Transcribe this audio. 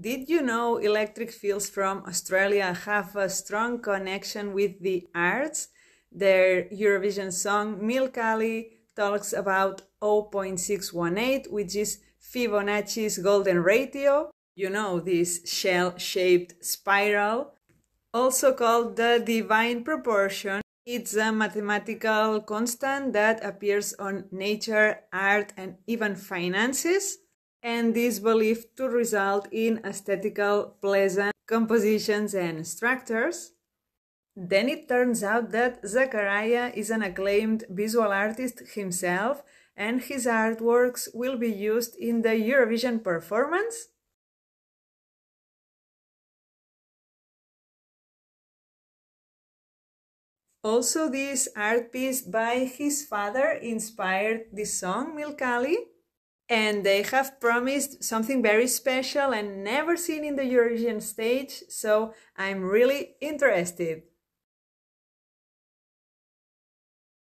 Did you know electric fields from Australia have a strong connection with the arts? Their Eurovision song Milkali talks about 0.618, which is Fibonacci's golden ratio. You know, this shell shaped spiral, also called the divine proportion. It's a mathematical constant that appears on nature, art, and even finances and is believed to result in aesthetical, pleasant compositions and structures. Then it turns out that Zaachariaha is an acclaimed visual artist himself, and his artworks will be used in the Eurovision performance. Also, this art piece by his father inspired this song, Milkali and they have promised something very special and never seen in the Eurovision stage, so I'm really interested.